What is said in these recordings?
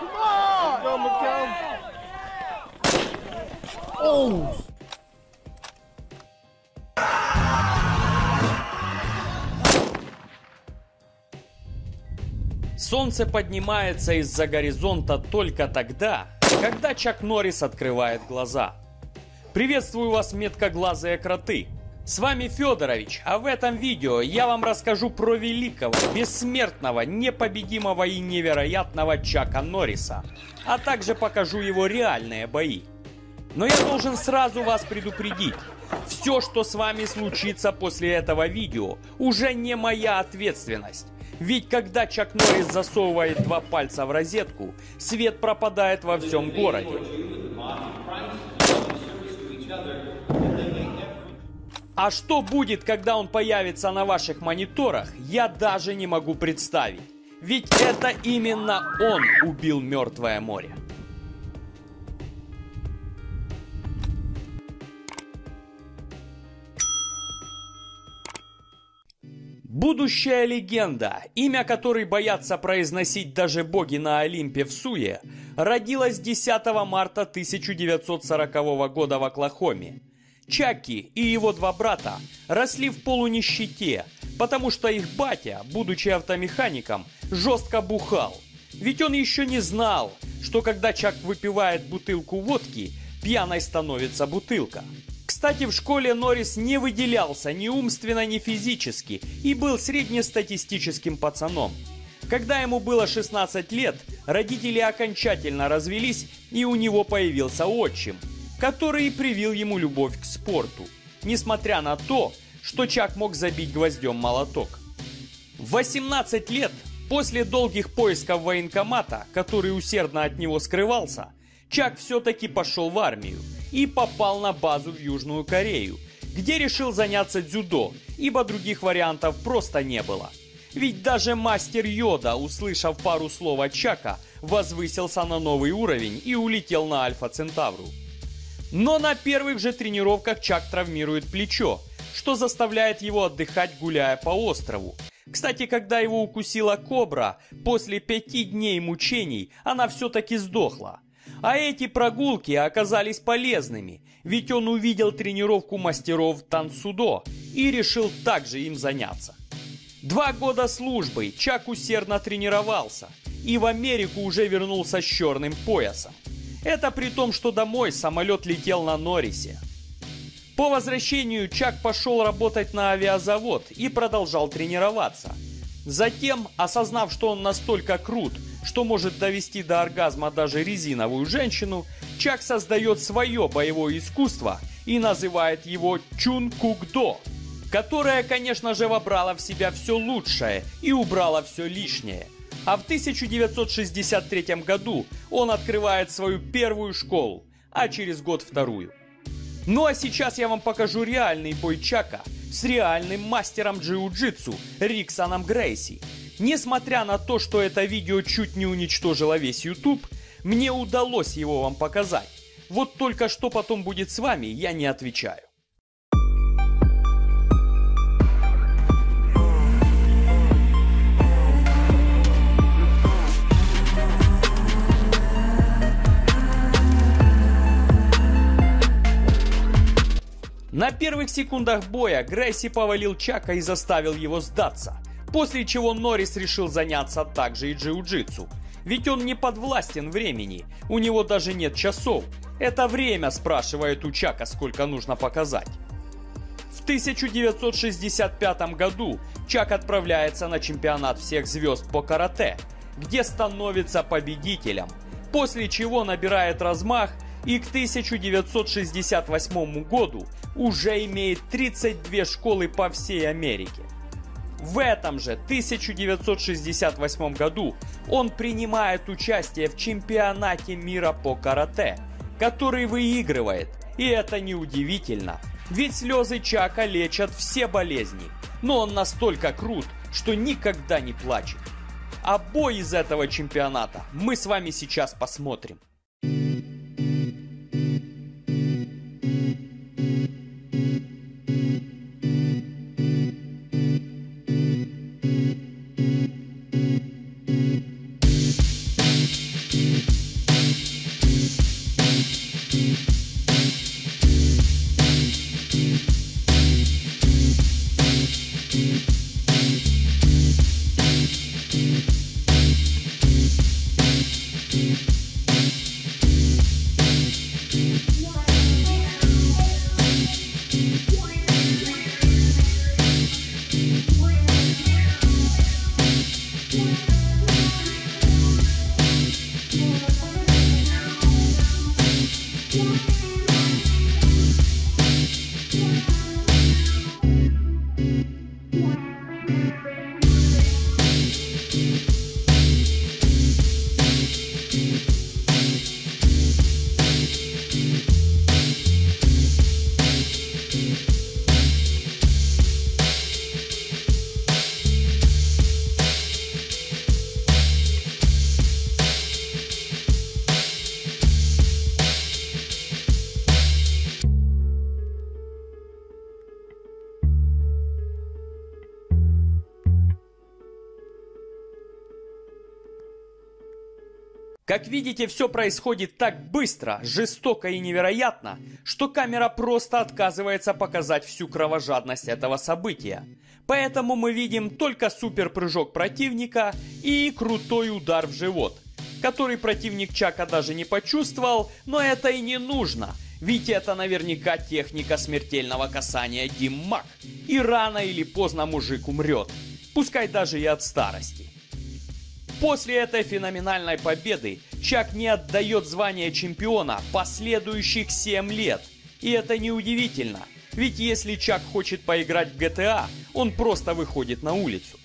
Oh, come on! Oh! Солнце поднимается из-за горизонта только тогда, когда Чак Норрис открывает глаза. Приветствую вас, меткоглазые кроты! С вами Федорович, а в этом видео я вам расскажу про великого, бессмертного, непобедимого и невероятного Чака Норриса, а также покажу его реальные бои. Но я должен сразу вас предупредить, все, что с вами случится после этого видео, уже не моя ответственность. Ведь когда Чак Норрис засовывает два пальца в розетку, свет пропадает во всем городе. А что будет, когда он появится на ваших мониторах, я даже не могу представить. Ведь это именно он убил Мертвое море. Будущая легенда, имя которой боятся произносить даже боги на Олимпе в Суе, родилась 10 марта 1940 года в Оклахоме. Чаки и его два брата росли в полунищете, потому что их батя, будучи автомехаником, жестко бухал. Ведь он еще не знал, что когда Чак выпивает бутылку водки, пьяной становится бутылка. Кстати, в школе Норрис не выделялся ни умственно, ни физически и был среднестатистическим пацаном. Когда ему было 16 лет, родители окончательно развелись и у него появился отчим – который привил ему любовь к спорту, несмотря на то, что Чак мог забить гвоздем молоток. В 18 лет, после долгих поисков военкомата, который усердно от него скрывался, Чак все-таки пошел в армию и попал на базу в Южную Корею, где решил заняться дзюдо, ибо других вариантов просто не было. Ведь даже мастер Йода, услышав пару слов от Чака, возвысился на новый уровень и улетел на Альфа Центавру. Но на первых же тренировках Чак травмирует плечо, что заставляет его отдыхать, гуляя по острову. Кстати, когда его укусила кобра, после пяти дней мучений она все-таки сдохла. А эти прогулки оказались полезными, ведь он увидел тренировку мастеров танцудо и решил также им заняться. Два года службы Чак усердно тренировался и в Америку уже вернулся с черным поясом. Это при том, что домой самолет летел на Норрисе. По возвращению Чак пошел работать на авиазавод и продолжал тренироваться. Затем, осознав, что он настолько крут, что может довести до оргазма даже резиновую женщину, Чак создает свое боевое искусство и называет его Чун Кукдо, которое, конечно же, вобрало в себя все лучшее и убрало все лишнее. А в 1963 году он открывает свою первую школу, а через год вторую. Ну а сейчас я вам покажу реальный бой Чака с реальным мастером джиу-джитсу Риксоном Грейси. Несмотря на то, что это видео чуть не уничтожило весь YouTube, мне удалось его вам показать. Вот только что потом будет с вами, я не отвечаю. На первых секундах боя Грейси повалил Чака и заставил его сдаться, после чего Норрис решил заняться также и джиу-джитсу. Ведь он не подвластен времени, у него даже нет часов. Это время спрашивает у Чака, сколько нужно показать. В 1965 году Чак отправляется на чемпионат всех звезд по карате, где становится победителем, после чего набирает размах и к 1968 году уже имеет 32 школы по всей Америке. В этом же 1968 году он принимает участие в чемпионате мира по карате, который выигрывает, и это неудивительно, ведь слезы Чака лечат все болезни, но он настолько крут, что никогда не плачет. А бой из этого чемпионата мы с вами сейчас посмотрим. Bye. Как видите, все происходит так быстро, жестоко и невероятно, что камера просто отказывается показать всю кровожадность этого события. Поэтому мы видим только суперпрыжок противника и крутой удар в живот, который противник Чака даже не почувствовал, но это и не нужно, ведь это наверняка техника смертельного касания Диммак, и рано или поздно мужик умрет, пускай даже и от старости. После этой феноменальной победы Чак не отдает звание чемпиона последующих 7 лет. И это неудивительно, ведь если Чак хочет поиграть в GTA, он просто выходит на улицу.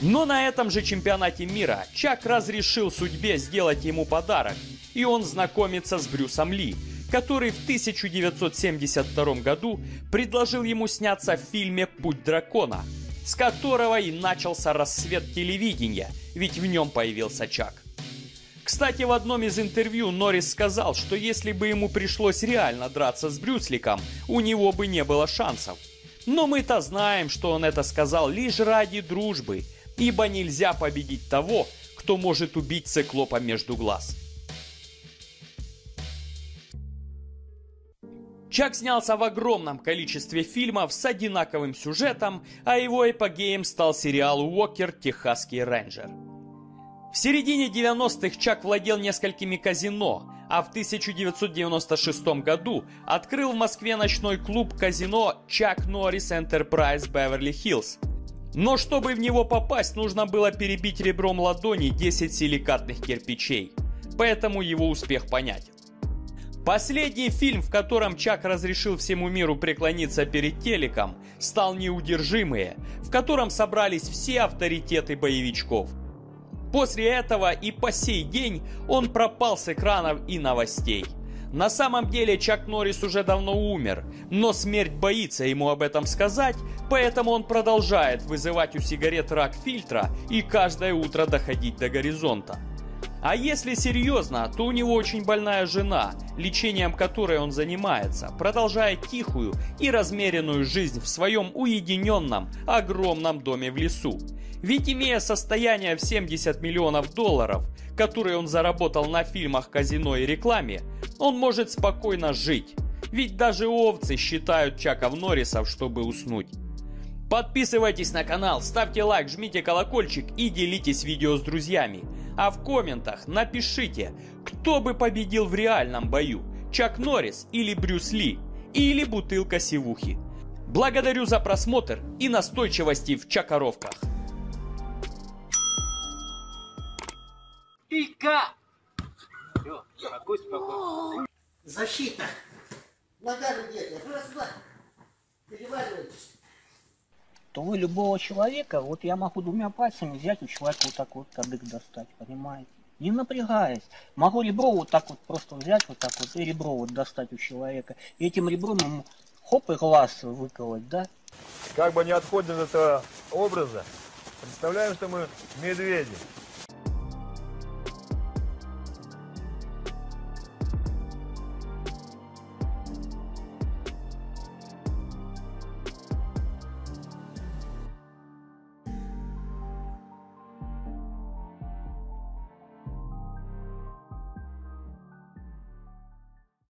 Но на этом же чемпионате мира Чак разрешил судьбе сделать ему подарок, и он знакомится с Брюсом Ли, который в 1972 году предложил ему сняться в фильме «Путь дракона», с которого и начался рассвет телевидения, ведь в нем появился Чак. Кстати, в одном из интервью Норрис сказал, что если бы ему пришлось реально драться с Брюсликом, у него бы не было шансов. Но мы-то знаем, что он это сказал лишь ради дружбы, ибо нельзя победить того, кто может убить циклопа между глаз. Чак снялся в огромном количестве фильмов с одинаковым сюжетом, а его эпогеем стал сериал «Уокер. Техасский рейнджер». В середине 90-х Чак владел несколькими казино, а в 1996 году открыл в Москве ночной клуб казино Чак Норрис Enterprise Беверли-Хиллз. Но чтобы в него попасть, нужно было перебить ребром ладони 10 силикатных кирпичей. Поэтому его успех понятен. Последний фильм, в котором Чак разрешил всему миру преклониться перед телеком, стал «Неудержимые», в котором собрались все авторитеты боевичков. После этого и по сей день он пропал с экранов и новостей. На самом деле Чак Норрис уже давно умер, но смерть боится ему об этом сказать, поэтому он продолжает вызывать у сигарет рак фильтра и каждое утро доходить до горизонта. А если серьезно, то у него очень больная жена, лечением которой он занимается, продолжая тихую и размеренную жизнь в своем уединенном, огромном доме в лесу. Ведь имея состояние в 70 миллионов долларов, которые он заработал на фильмах, казино и рекламе, он может спокойно жить. Ведь даже овцы считают Чаков Норрисов, чтобы уснуть. Подписывайтесь на канал, ставьте лайк, жмите колокольчик и делитесь видео с друзьями. А в комментах напишите, кто бы победил в реальном бою, Чак Норрис или Брюс Ли, или бутылка сивухи. Благодарю за просмотр и настойчивости в чакаровках. Пика! Все, спокой, спокой. Защита. Нога где-то. Раз, два. То вы любого человека, вот я могу двумя пальцами взять у человека вот так вот кадык достать, понимаете? Не напрягаясь. Могу ребро вот так вот просто взять вот так вот и ребро вот достать у человека. И этим ребром ему хоп и глаз выколоть, да? Как бы не отходим от этого образа, представляем, что мы медведи.